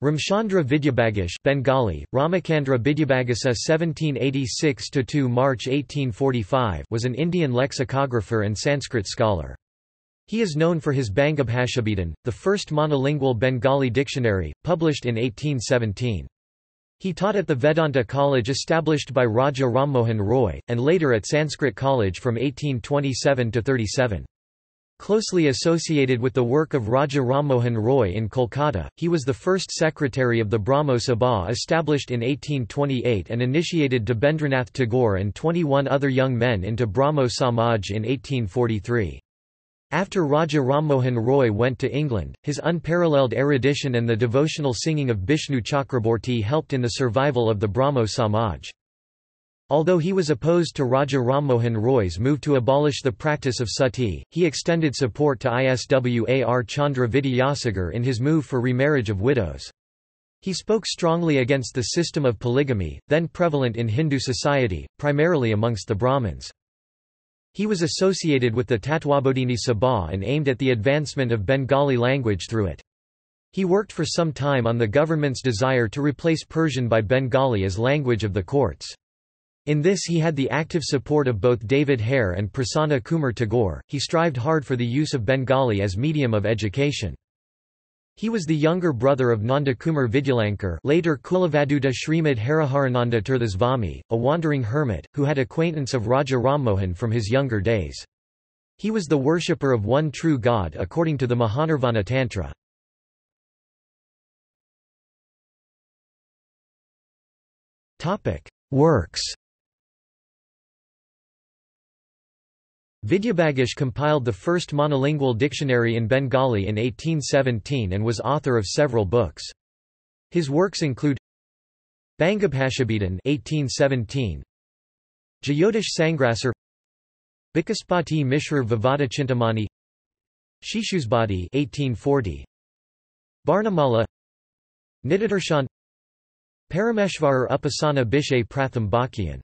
Ramchandra Vidyabagish Bengali, Ramakandra Vidyabhagasa 1786–2 March 1845 was an Indian lexicographer and Sanskrit scholar. He is known for his Bangabhashabhidhan, the first monolingual Bengali dictionary, published in 1817. He taught at the Vedanta College established by Raja Rammohun Roy, and later at Sanskrit College from 1827 to 37. Closely associated with the work of Raja Rammohun Roy in Kolkata, he was the first secretary of the Brahmo Sabha established in 1828 and initiated Debendranath Tagore and 21 other young men into Brahmo Samaj in 1843. After Raja Rammohun Roy went to England, his unparalleled erudition and the devotional singing of Bishnu Chakraborty helped in the survival of the Brahmo Samaj. Although he was opposed to Raja Rammohun Roy's move to abolish the practice of sati, he extended support to Iswar Chandra Vidyasagar in his move for remarriage of widows. He spoke strongly against the system of polygamy, then prevalent in Hindu society, primarily amongst the Brahmins. He was associated with the Tatwabodhini Sabha and aimed at the advancement of Bengali language through it. He worked for some time on the government's desire to replace Persian by Bengali as language of the courts. In this he had the active support of both David Hare and Prasanna Kumar Tagore. He strived hard for the use of Bengali as medium of education. He was the younger brother of Nanda Kumar Vidyalankar later Kulavaduta Srimad Hariharananda Tirthasvami, a wandering hermit, who had acquaintance of Raja Rammohun from his younger days. He was the worshipper of one true God according to the Mahanirvana Tantra. Works Vidyabagish compiled the first monolingual dictionary in Bengali in 1817 and was author of several books. His works include Bangabhashabhidhan 1817, Jyotish Sangrasar Bikaspati Mishra Vivada Chintamani. Shishusbadi 1840 Barnamala Nitadarshan Parameshvarar Upasana Bishay Pratham Bhakian